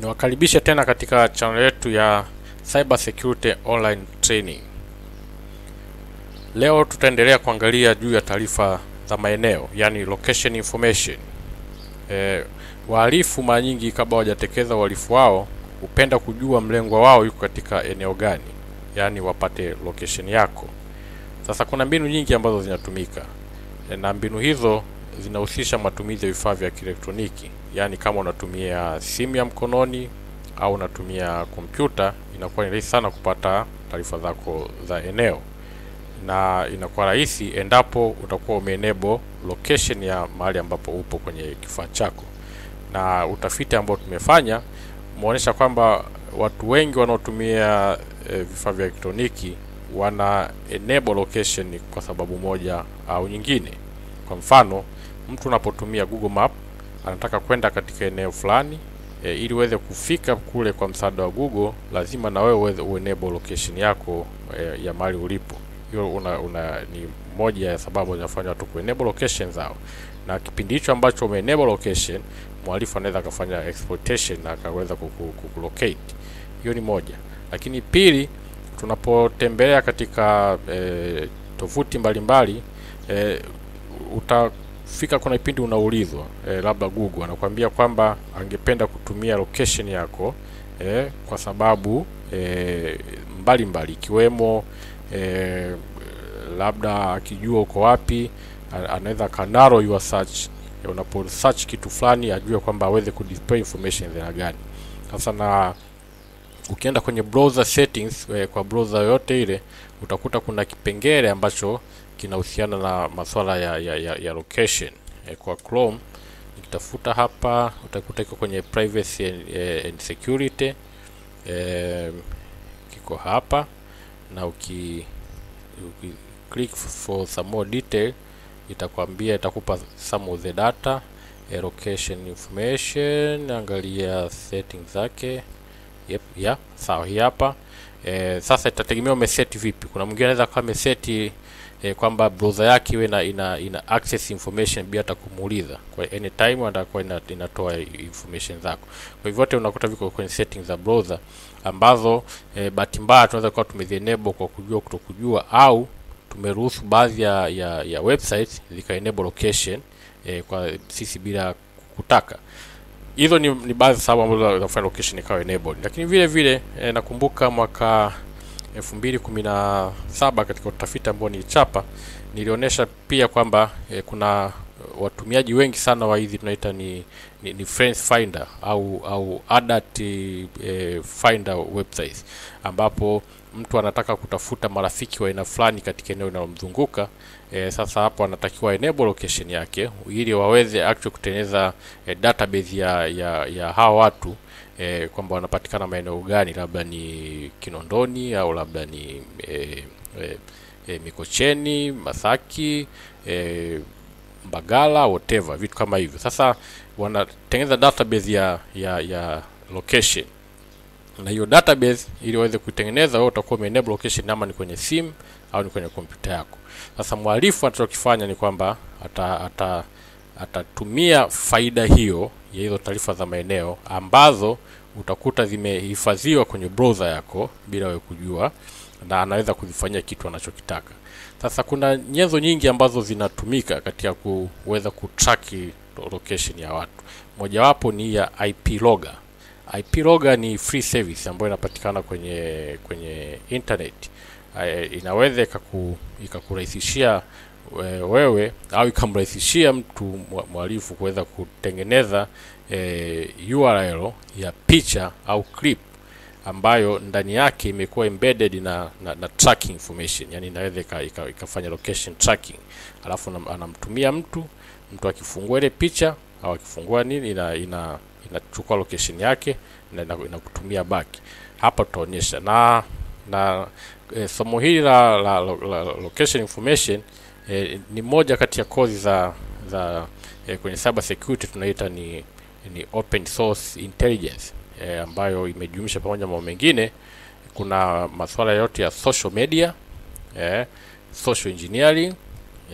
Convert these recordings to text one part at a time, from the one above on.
Niwakaribishe tena katika channel yetu ya Cyber Security Online Training. Leo tutaendelea kuangalia juu ya taarifa za maeneo, yani location information. E, wahalifu mara nyingi kabla hawajatekeleza uhalifu wao hupenda kujua mlengwa wao yuko katika eneo gani, yani wapate location yako. Sasa kuna mbinu nyingi ambazo zinatumika e, na mbinu hizo zinahusisha matumizi ya vifaa vya kielektroniki, yaani kama unatumia simu ya mkononi au unatumia kompyuta, inakuwa ni rahisi sana kupata taarifa zako za eneo, na inakuwa rahisi endapo utakuwa umeenable location ya mahali ambapo upo kwenye kifaa chako. Na utafiti ambao tumefanya umeonyesha kwamba watu wengi wanaotumia e, vifaa vya elektroniki wana enable location kwa sababu moja au nyingine. Kwa mfano, mtu unapotumia Google Map anataka kwenda katika eneo fulani e, ili uweze kufika kule kwa msaada wa Google, lazima na wewe uweze uenable location yako e, ya mahali ulipo. Hiyo una, una ni moja ya sababu zinafanya watu kuenable location zao, na kipindi hicho ambacho umeenable location, mhalifu anaweza akafanya exploitation na akaweza kukulocate. Hiyo ni moja, lakini pili, tunapotembelea katika e, tovuti mbalimbali mbali, e, utafika kuna kipindi unaulizwa e, labda Google anakuambia kwamba angependa kutumia location yako e, kwa sababu e, mbalimbali ikiwemo e, labda akijua uko wapi anaweza kanaro your search e, unapo search kitu fulani ajue kwamba aweze ku information zina gani. Sasa na ukienda kwenye browser settings e, kwa browser yoyote ile utakuta kuna kipengele ambacho kinahusiana na masuala ya, ya, ya, ya location e, kwa Chrome nikitafuta hapa utakuta iko kwenye privacy and, eh, and security e, kiko hapa na uki, uki click for some more detail itakwambia itakupa some of the data e, location information, angalia settings zake. Yep, yeah, sawa hii hapa e, sasa itategemea umeseti vipi. Kuna mwingine anaweza kama ameseti e, kwamba browser yake iwe ina, ina, ina access information bila hata kumuuliza kwa anytime atakuwa ina, inatoa information zako. Kwa hivyo yote unakuta viko kwenye settings za browser ambazo e, bahati mbaya tunaweza kuwa tumezienable kwa kujua kutokujua, au tumeruhusu baadhi ya, ya, ya websites zika enable location e, kwa sisi bila kutaka. Hizo ni, ni baadhi sababu ambazo zinafanya location ikawa enabled, lakini vile vile e, nakumbuka mwaka 2017 katika utafiti ambao nilichapa nilionyesha pia kwamba e, kuna watumiaji wengi sana wa hizi tunaita ni, ni, ni friends finder au au adult eh, finder websites ambapo mtu anataka kutafuta marafiki wa aina fulani katika eneo linalomzunguka. E, sasa hapo anatakiwa enable location yake ili waweze actually kutengeneza e, database ya, ya, ya hawa watu e, kwamba wanapatikana maeneo gani, labda ni Kinondoni au labda ni e, e, e, Mikocheni, Masaki, e, Mbagala, whatever vitu kama hivyo. Sasa wanatengeneza database ya, ya, ya location na hiyo database ili waweze kuitengeneza, wewe utakuwa umeenable location ama ni kwenye simu au ni kwenye kompyuta yako. Sasa mhalifu atachokifanya ni kwamba ata, ata atatumia faida hiyo ya hizo taarifa za maeneo ambazo utakuta zimehifadhiwa kwenye browser yako bila wewe kujua, na anaweza kuzifanyia kitu anachokitaka. Sasa kuna nyenzo nyingi ambazo zinatumika katika kuweza kutrack location ya watu. Mojawapo ni ya IP logger. IP logger ni free service ambayo inapatikana kwenye kwenye internet. Inaweza ikaku, ikakurahisishia wewe au ikamrahisishia mtu mhalifu kuweza kutengeneza e, URL ya picha au clip ambayo ndani yake imekuwa embedded na, na, na tracking information, yani inaweza ikafanya location tracking, alafu anamtumia mtu mtu akifungua ile picha au akifungua nini ina, ina inachukua location yake na inakutumia back. Hapa tutaonyesha. Na na e, somo hili la, la, la, la location information e, ni moja kati ya kozi za za e, kwenye cyber security tunaita ni ni open source intelligence e, ambayo imejumuisha pamoja mambo mengine. Kuna masuala yote ya social media e, social engineering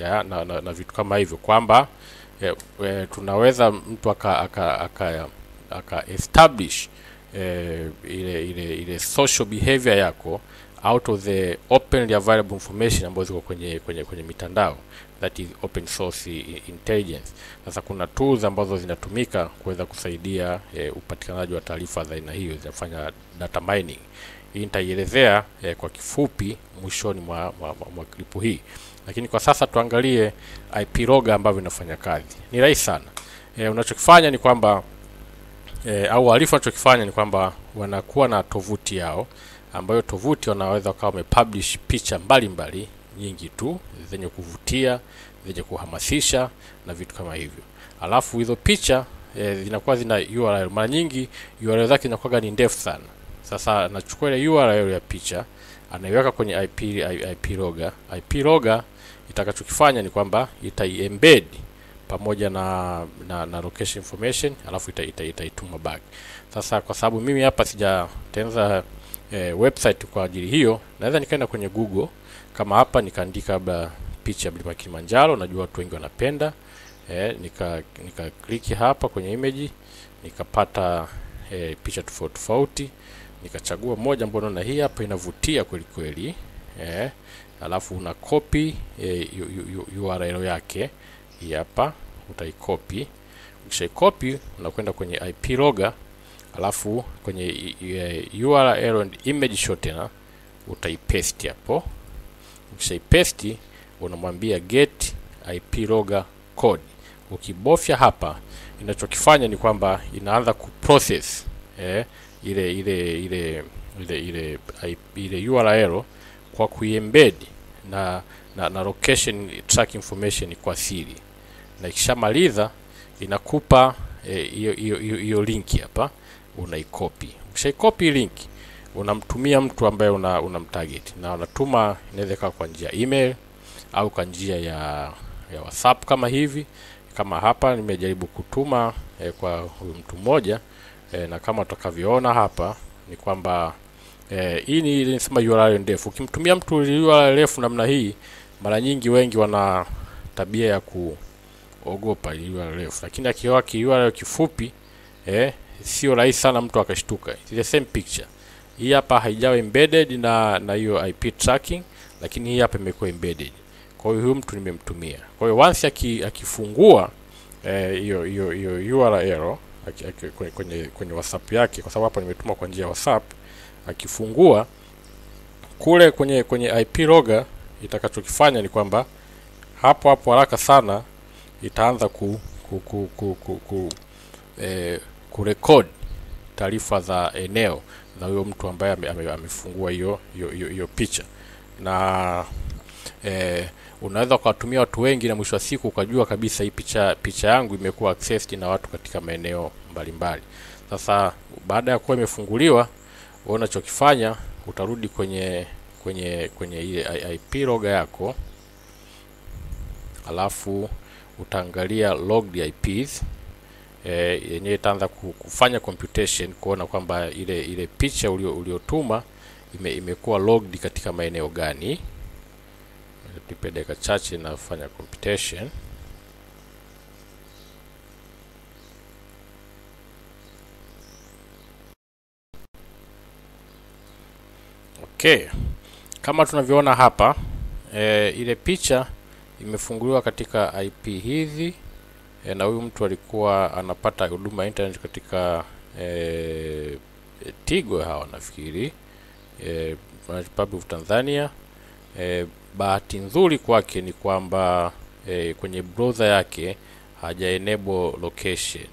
ya, na, na, na vitu kama hivyo kwamba e, e, tunaweza mtu aka aka aka aka establish eh, ile ile ile social behavior yako out of the openly available information ambazo ziko kwenye kwenye kwenye mitandao that is open source intelligence. Sasa kuna tools ambazo zinatumika kuweza kusaidia eh, upatikanaji wa taarifa za aina hiyo, zinafanya data mining. Hii nitaielezea eh, kwa kifupi mwishoni mwa, mwa, mwa, mwa klipu hii, lakini kwa sasa tuangalie IP logger ambavyo inafanya kazi. Ni rahisi sana. Eh, unachokifanya ni kwamba eh, au wahalifu wanachokifanya ni kwamba wanakuwa na tovuti yao ambayo tovuti wanaweza wakawa wamepublish picha mbalimbali mbali, nyingi tu zenye kuvutia zenye kuhamasisha na vitu kama hivyo. Alafu hizo picha e, zinakuwa zina URL. Mara nyingi URL zake zinakuwa ni ndefu sana. Sasa anachukua ile URL ya picha anaiweka kwenye IP, IP loga IP logger itakachokifanya ni kwamba itaiembed pamoja na, na, na location information alafu itaituma ita, ita, ita back. Sasa kwa sababu mimi hapa sijatengeneza e, website kwa ajili hiyo, naweza nikaenda kwenye Google kama hapa nikaandika labda picha ya mlima Kilimanjaro, najua watu wengi wanapenda e, nika nika kliki hapa kwenye image nikapata e, picha tofauti tofauti, nikachagua moja ambayo naona hii hapa inavutia kweli kweli e, alafu una copy e, URL yake hii hapa utaikopi. Ukishaikopi unakwenda kwenye IP logger alafu kwenye URL and image shortener utaipaste hapo. Ukishaipaste unamwambia get IP logger code. Ukibofya hapa, inachokifanya ni kwamba inaanza kuprocess eh, ile ile ile ile ile ile URL kwa kuiembed na, na na location track information kwa siri, na ikishamaliza inakupa hiyo eh, hiyo link hapa unaikopi. Ukishaikopi link unamtumia mtu ambaye una una mtarget na unatuma, inaweza kwa njia email au kwa njia ya ya WhatsApp kama hivi. Kama hapa nimejaribu kutuma eh, kwa huyu mtu mmoja eh, na kama utakavyoona hapa ni kwamba eh, hii ni nisema URL ndefu. Ukimtumia mtu URL refu namna hii, mara nyingi wengi wana tabia ya kuogopa URL refu, lakini akiwa URL kifupi eh, sio rahisi sana mtu akashtuka. The same picture hii hapa haijawa embedded na na hiyo IP tracking, lakini hii hapa imekuwa embedded. Kwa hiyo huyu mtu nimemtumia. Kwa hiyo once aki, akifungua hiyo eh, hiyo hiyo URL kwenye kwenye WhatsApp yake, kwa sababu hapa nimetuma kwa njia ya WhatsApp, akifungua kule kwenye kwenye IP logger, itakachokifanya ni kwamba hapo hapo haraka sana itaanza ku ku ku, ku, ku, ku eh, kurekodi taarifa za eneo za huyo mtu ambaye amefungua hiyo hiyo picha na eh, unaweza ukawatumia watu wengi na mwisho wa siku ukajua kabisa hii picha picha yangu imekuwa accessed na watu katika maeneo mbalimbali. Sasa baada ya kuwa imefunguliwa, wewe unachokifanya utarudi kwenye kwenye kwenye ile IP roga yako, alafu utaangalia logged IPs yenyewe itaanza kufanya computation kuona kwamba ile ile picha uliotuma ime, imekuwa logged katika maeneo gani. Tupe dakika chache nafanya computation. Okay, kama tunavyoona hapa e, ile picha imefunguliwa katika IP hizi e, na huyu mtu alikuwa anapata huduma ya internet katika e, Tigo hawa nafikiri e, Republic of Tanzania e, bahati nzuri kwake ni kwamba e, kwenye browser yake haja enable location.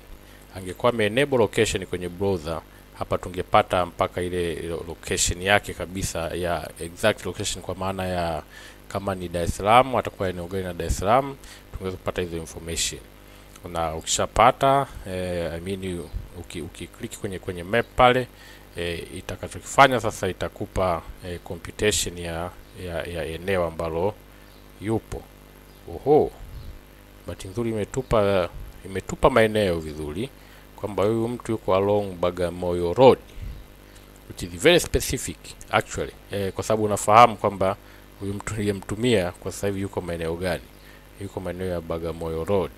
Angekuwa ame enable location kwenye browser hapa, tungepata mpaka ile location yake kabisa ya exact location, kwa maana ya kama ni Dar es Salaam atakuwa eneo gani na Dar es Salaam, tungeweza kupata hizo information. Na ukishapata e, I mean uki, kwenye kwenye map pale e, itakachokifanya sasa itakupa e, computation ya ya, ya eneo ambalo yupo. Oho, bahati nzuri imetupa imetupa maeneo vizuri kwamba huyu mtu yuko along Bagamoyo Road which is very specific actually e, kwa sababu unafahamu kwamba huyu mtu niliyemtumia kwa sasa hivi yuko maeneo gani? Yuko maeneo ya Bagamoyo Road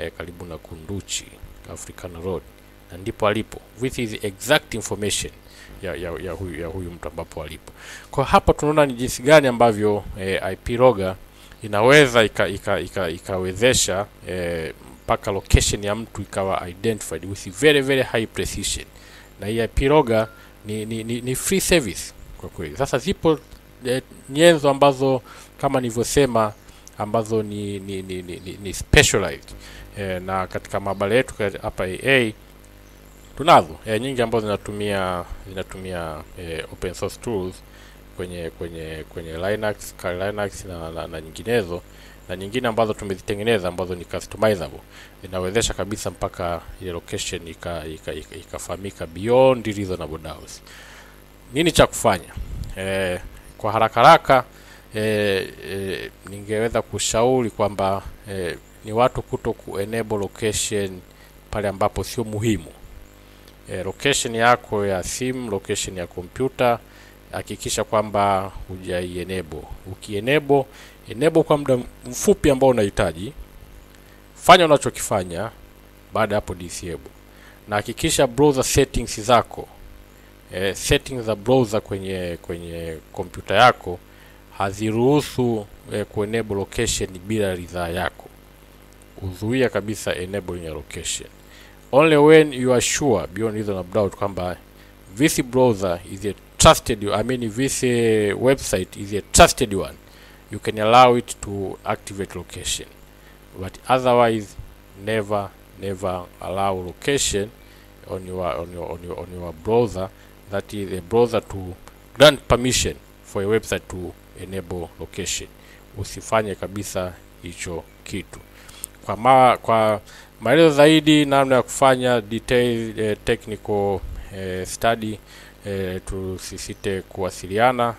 e, karibu na Kunduchi African Road na ndipo alipo with his exact information ya, ya, ya, huyu, ya huyu mtu ambapo alipo. Kwa hapa tunaona ni jinsi gani ambavyo eh, IP logger inaweza ika, ika, ika, ikawezesha eh, mpaka location ya mtu ikawa identified with very very high precision, na hii IP logger ni, ni, ni, ni free service kwa kweli. Sasa zipo eh, nyenzo ambazo kama nilivyosema ambazo ni ni, ni, ni, ni, ni specialized eh, na katika maabara yetu hapa AA tunazo eh, nyingi ambazo zinatumia zinatumia eh, open source tools kwenye kwenye kwenye Linux, Kali Linux na, na, na nyinginezo na nyingine ambazo tumezitengeneza ambazo ni customizable inawezesha kabisa mpaka ile location ika ika- ika- ikafahamika beyond reasonable doubts. Nini cha kufanya? Eh, kwa haraka haraka eh, e, ningeweza kushauri kwamba e, ni watu kuto ku enable location pale ambapo sio muhimu. E, location yako ya simu, location ya kompyuta hakikisha kwamba hujai enable. Ukienable, enable kwa muda mfupi ambao unahitaji. Fanya unachokifanya, baada hapo disable. Na hakikisha browser settings zako e, settings za browser kwenye kwenye kompyuta yako haziruhusu eh, kuenable location bila ridhaa yako. Kuzuia kabisa enabling ya location. Only when you are sure beyond reasonable doubt kwamba this browser is a trusted I mean this uh, website is a trusted one you can allow it to activate location but otherwise never never allow location on your on your on your, on your browser that is a browser to grant permission for a website to enable location. Usifanye kabisa hicho kitu. Kwa ma, kwa maelezo zaidi namna ya kufanya detail eh, technical eh, study eh, tusisite kuwasiliana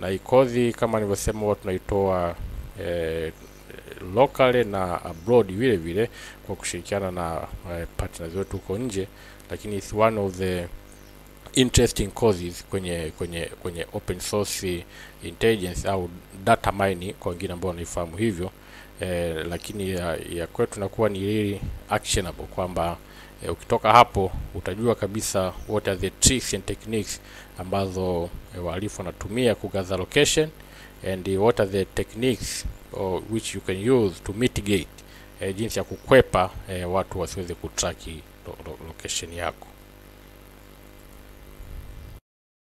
na ikozi kozi kama nilivyosema huwa tunaitoa eh, locally na abroad vile vile kwa kushirikiana na eh, partners wetu huko nje. Lakini it's one of the interesting causes kwenye kwenye kwenye open source intelligence au data mining kwa wengine ambao wanaifahamu hivyo eh, lakini ya, ya kwetu inakuwa ni really actionable kwamba eh, ukitoka hapo utajua kabisa what are the tricks and techniques ambazo eh, wahalifu wanatumia kugaza location and what are the techniques or which you can use to mitigate eh, jinsi ya kukwepa eh, watu wasiweze kutraki lo, lo, location yako